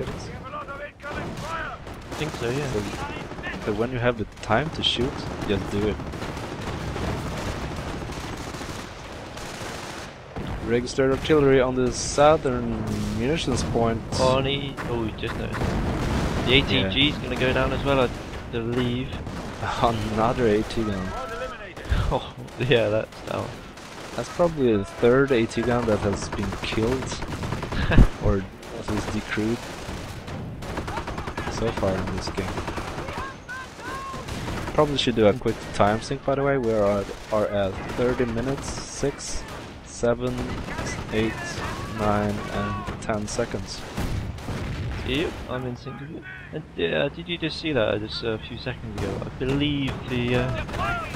is. I think so, yeah. So, so when you have the time to shoot, just do it. Registered artillery on the southern munitions point. On E. Oh, we just noticed. The ATG is going to go down as well, I believe. Another AT gun. Oh, yeah, that's down. That's probably the third AT gun that has been killed, or at least decrewed, so far in this game. Probably should do a quick time sync by the way, we are at, are at 30 minutes, 6, 7, 8, 9 and 10 seconds. Yep, I'm in sync with you. And uh, did you just see that just a few seconds ago? I believe the uh,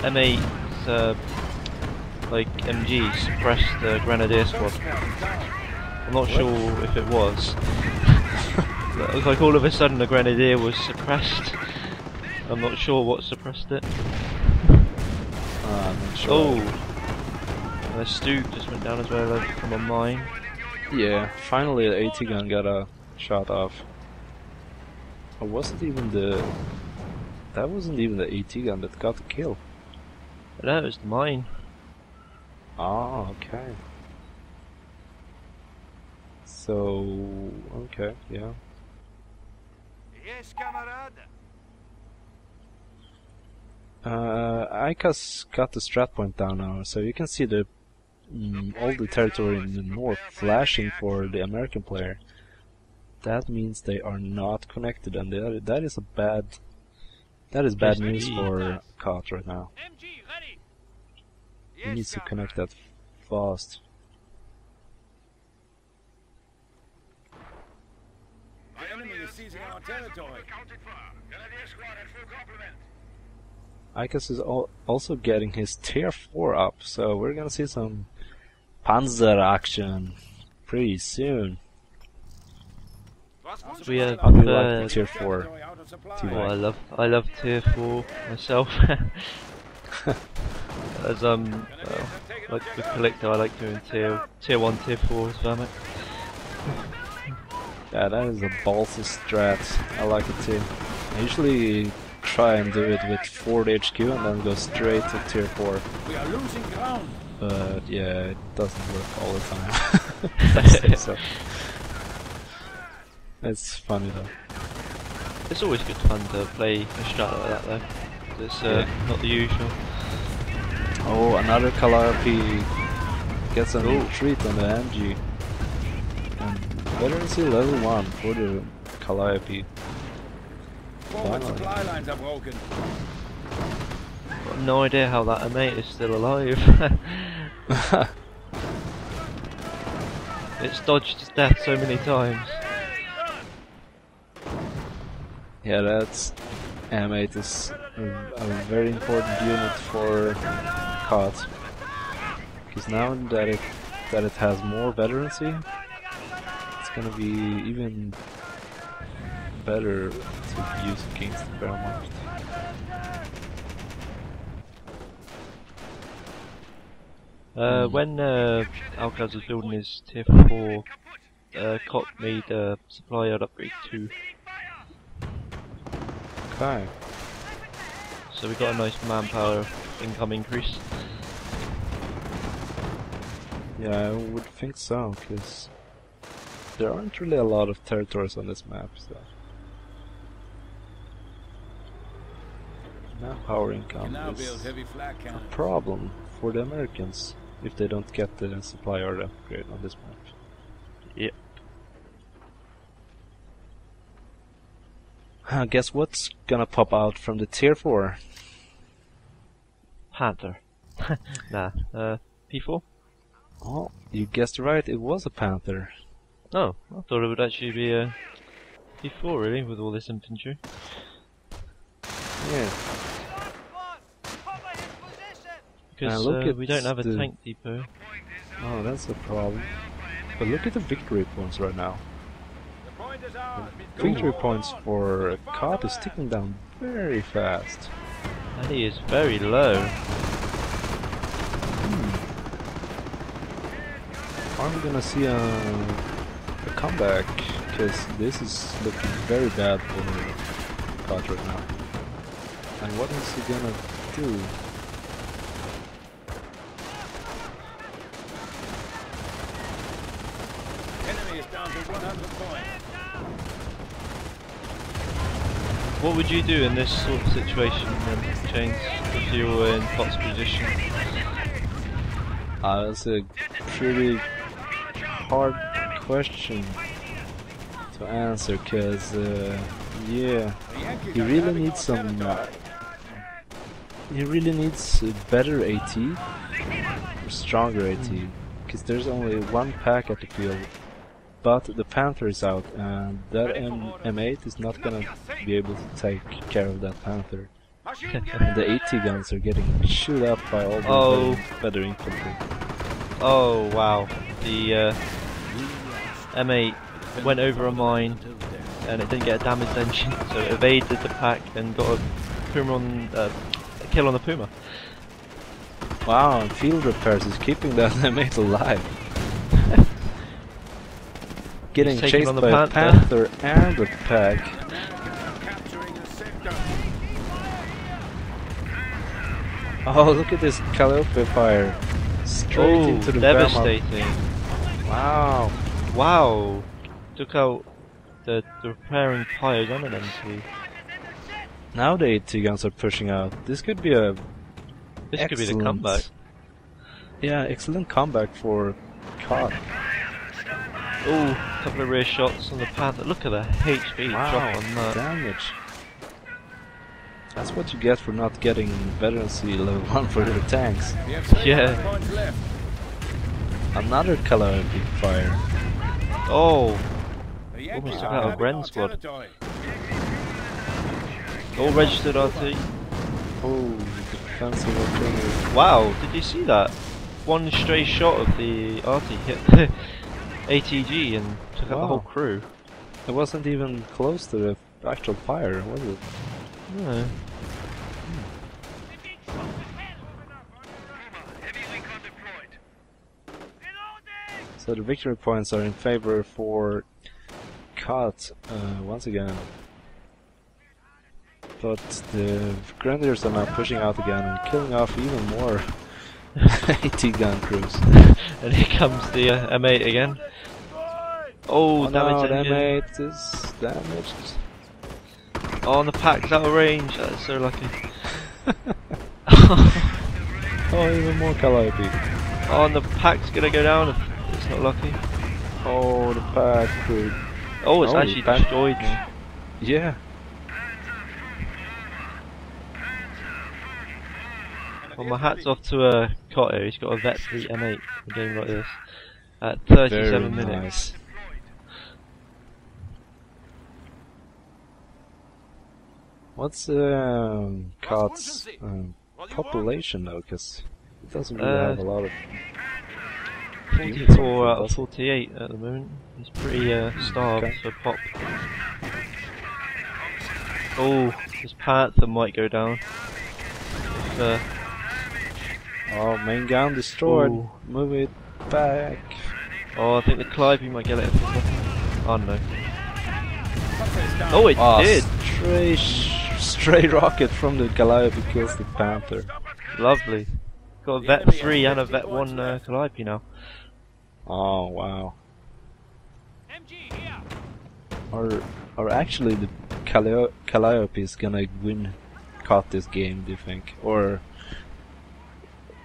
M8's uh, like MG suppressed the Grenadier squad. I'm not sure if it was. It was like all of a sudden the Grenadier was suppressed. I'm not sure what suppressed it. Uh, sure. Oh! And the Stoop just went down as well like, from a mine. Yeah, finally the AT gun got a shot off. Or wasn't even the... That wasn't even the AT gun that got the kill. That was the mine. Ah, okay. So, okay, yeah. Yes, camarade. Uh, ICA's got the strat point down now, so you can see the mm, all the territory in the north flashing for the American player. That means they are not connected, and that, that is a bad that is bad news for Kot right now. He needs to connect that fast. The enemy is seizing our territory. Aikaz is al- also getting his tier 4 up, so we're gonna see some Panzer action pretty soon. We have How uh, like tier 4? Oh, I love I love tier four myself. As um, well, like the collector, I like doing tier tier one, tier four as well. mate. Yeah, that is a ballsy strat. I like it too. I usually try and do it with 4 HQ and then go straight to tier 4. We are losing ground. But yeah, it doesn't work all the time. I say so. It's funny though. It's always good fun to play a strat like that though. It's uh, not the usual. Oh, another Calliope gets an treat on the MG. And veterancy level 1 for the Calliope. Forward Finally. supply lines are broken. Got no idea how that mate is still alive. it's dodged its death so many times. Yeah, that's M8 is a, a very important unit for Kot. Because now that it that it has more veterancy, it's gonna be even better to use against the Wehrmacht. Uh, Hmm. when uh, Alcaz was building his tier 4, uh, Kot made uh, supply yard upgrade 2, Okay. so we got a nice manpower income increase. Yeah, I would think so, because there aren't really a lot of territories on this map, so. Manpower power can now income build is heavy flag a problem for the Americans if they don't get the supply yard upgrade on this map. Yep. Uh, guess what's gonna pop out from the tier 4? Panther. nah, uh, P4? Oh, you guessed right, it was a Panther. Oh, I thought it would actually be uh, a P4 really, with all this infantry. Yeah. Because look uh, we don't have a tank depot. Oh, that's a problem. But look at the victory points right now. The point is ours. Victory points for Kot is ticking down very fast. And he is very low. Hmm. Are we gonna see a, a comeback? because this is looking very bad for Kot right now. And what is he gonna do? Enemy is down to 100 points. What would you do in this sort of situation then, James, if you were in Kot's position? Uh, that's a pretty hard question to answer because, uh, yeah, he really needs some. Uh, he really needs a better AT, or stronger AT, because there's only one pack at the field. But the Panther is out, and that M- M8 is not gonna be able to take care of that Panther. And the AT guns are getting chewed up by all the Oh. better, better infantry. Oh wow, the uh, M8 went over a mine and it didn't get a damage engine, so it evaded the pack and got a Puma on uh, a kill on the Puma. Wow, and field repairs is keeping that M8 alive. Getting chased by a Panther. Panther and a pack. Capturing the sector. Oh, look at this Calliope fire. Straight Oh, into the devastating! Wow. Wow, took out the, the repairing an M2. Now the AT guns are pushing out. This could be a This could be the excellent- comeback. Yeah, excellent comeback for Kot. Oh, couple of rear shots on the Panther. Look at the HP drop on that. damage. That's what you get for not getting veterancy level 1 for your tanks. We have seven Yeah. Another Calliope fire. Oh, The Yankees took are out a having Bren squad. all registered RT. Oh, defensive artillery. Wow, did you see that? One stray shot of the RT hit ATG and took out the whole crew. It wasn't even close to the actual fire, was it? No. So the victory points are in favor for Kot uh, once again. But the Grenadiers are now pushing out again and killing off even more AT gun crews. And here comes the uh, M8 again. Oh, Oh damage no, engine. M8 is damaged. Oh, and the pack's out of range. That's so lucky. Oh, even more Calliope. Oh, and the pack's gonna go down not lucky. Oh, the pack crew. Oh, it's Oh, actually destroyed me. Yeah. Well, my hat's off to uh, Cotto. He's got a Vet 3 M8 in a game like this. At 37 Very minutes. nice. What's um, Kot's um, population though? Because it doesn't really Uh, have a lot of. 44 out of 48 at the moment. He's pretty uh, starved Okay. for pop. Oh, his Panther might go down. Uh, Oh, main gun destroyed. Ooh. Move it back. oh, I think the Calliope might get it. Oh no. Panther is down. Oh, it Oh, did! Stray rocket from the Calliope kills the Panther. Lovely. Got a Vet 3 and a Vet 1 uh, Calliope now. Oh wow. Or, or actually, the Callio- Calliope is gonna win, caught this game. Do you think? Or,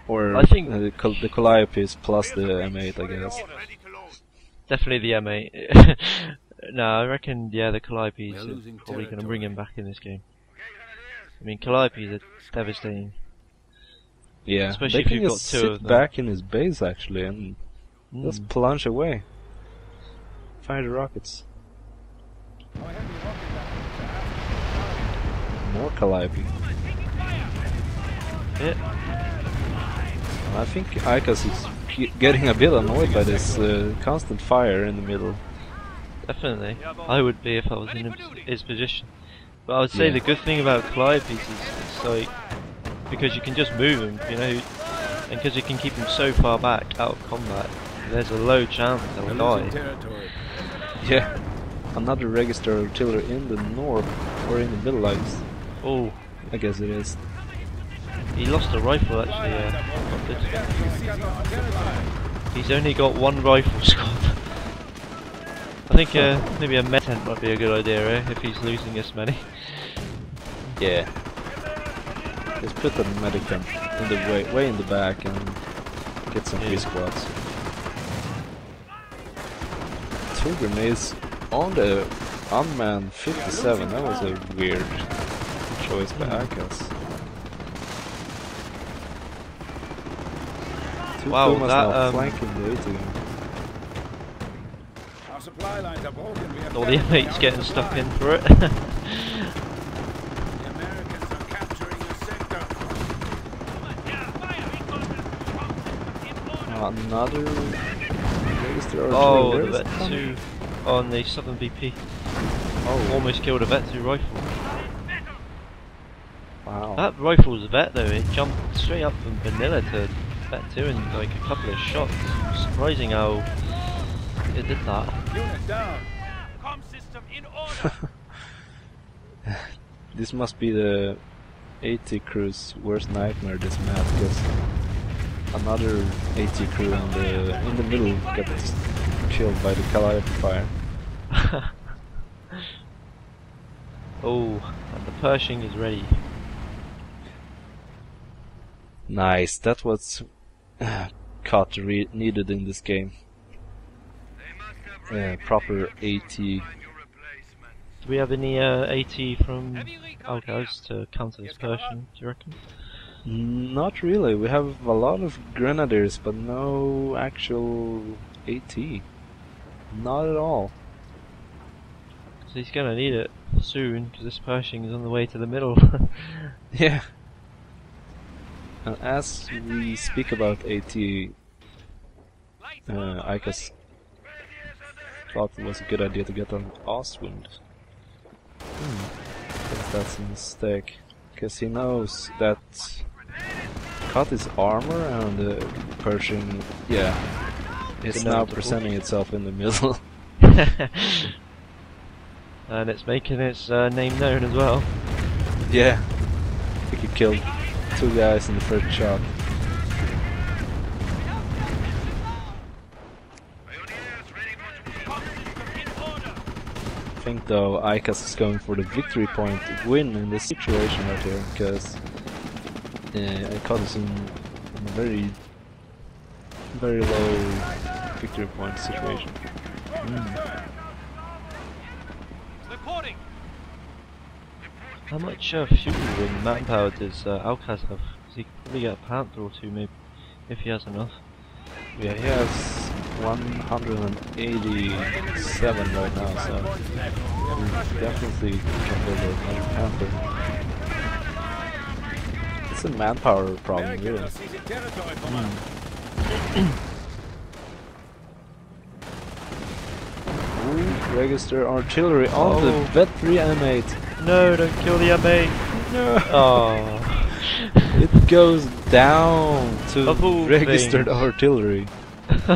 or I think- uh, the, Cal- the Calliopes plus the M8, I guess. Definitely the M8. no, I reckon, yeah, the Calliope's We're are probably going to bring him back in this game. I mean, Calliope's are devastating. Yeah, Especially they if can you've just got two sit of them. back in his base actually and Mm. just plunge away. Fire the rockets. Our heavy rocket batteries are More Calliope. Yeah. I think Aikaz is getting a bit annoyed by this uh, constant fire in the middle. Definitely. I would be if I was in his, position. But I would say Yeah. the good thing about Calliope's is it's like because you can just move him, you know, and because you can keep him so far back out of combat, there's a low chance We're they'll die. territory. Yeah. another register artillery in the north or in the middle. I, guess- Oh, I guess it is. he lost a rifle actually. Uh, got this. He's got artillery. He's only got one rifle, Scott. I think uh, maybe a med tent might be a good idea eh, if he's losing this many. Yeah. Just put the medic tent in the way, way in the back and get some free squads. Two grenades on the unmanned 57. That was a weird choice by. Aikaz. Two Wow, Pumas that, now um, flanking the AT. Our supply lines are broken. We have All the captured inmates getting outer stuck in for it. The Americans are capturing the sector. Another register oh, the Vet 2 on the Southern BP. Oh, Almost killed a Vet 2 rifle. wow. That rifle's a Vet though, it jumped straight up from vanilla to Vet 2 in like a couple of shots. Surprising how it did that. Unit down. Com system in order! This must be the AT crew's worst nightmare. This map, because another AT crew in the in the middle got killed by the Calliope fire. oh, and the Pershing is ready. Nice. That was Kot re- needed in this game. Yeah, proper AT. Do we have any uh, AT from Algaz to counter this Pershing, do you reckon? Not really. We have a lot of grenadiers, but no actual AT. Not at all. So he's gonna need it soon, because this Pershing is on the way to the middle. Yeah. And as we speak about AT, uh, Aikaz thought it was a good idea to get an Ostwind. Hmm. Guess that's a mistake. Because he knows that cut his armor and the Pershing, yeah, it's now presenting itself in the middle. and it's making its uh, name known as well. yeah. I think he killed two guys in the first shot. I think though Aikaz is going for the victory point win in this situation right here because uh, Aikaz is in, in a very very low victory point situation. How much uh, fuel and manpower does uh, Alcaz have? 'Cause he could probably get a Panther or two, maybe, if he has enough. Yeah, he has 187 right now, so definitely can build another Panther. It's a manpower problem, Americans really. are seizing territory from us. Ooh, register artillery on the Oh. Vet 3 M8. No, don't kill the M8! No. Oh. It goes down to Of all registered things. artillery.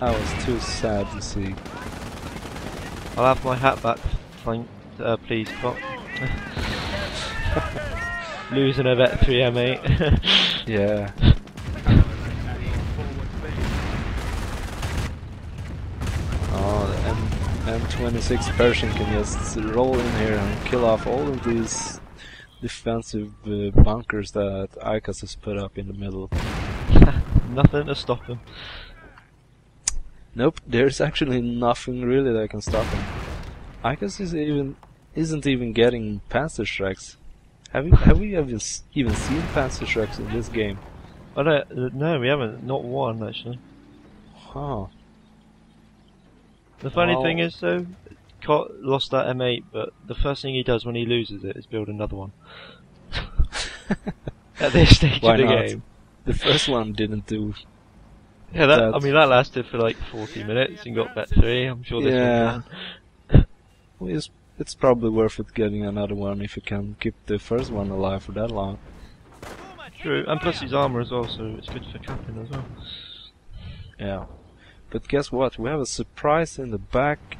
That was too sad to see. I'll have my hat back, thank, uh, please, Kot. Losing a Vet 3 M8. Yeah. Oh, the M M26 Pershing can just roll in here and kill off all of these defensive uh, bunkers that Aikaz has put up in the middle. Nothing to stop him. Nope, there's actually nothing really that can stop him. Aikaz is even isn't even getting Panzerschrecks. Have you have we even s- even seen Panzerschrecks in this game? I don't, no, we haven't. Not one, actually. Huh. The funny Well- thing is, though, Kot lost that M8, but the first thing he does when he loses it is build another one. At this stage Why of the not? game. The first one didn't do. Yeah, that, I mean, that lasted for like 40 minutes and got Vet 3. I'm sure this Yeah. one can. It's, it's probably worth it getting another one if you can keep the first one alive for that long. True, and plus his armour as well, so it's good for capping as well. Yeah. But guess what? We have a surprise in the back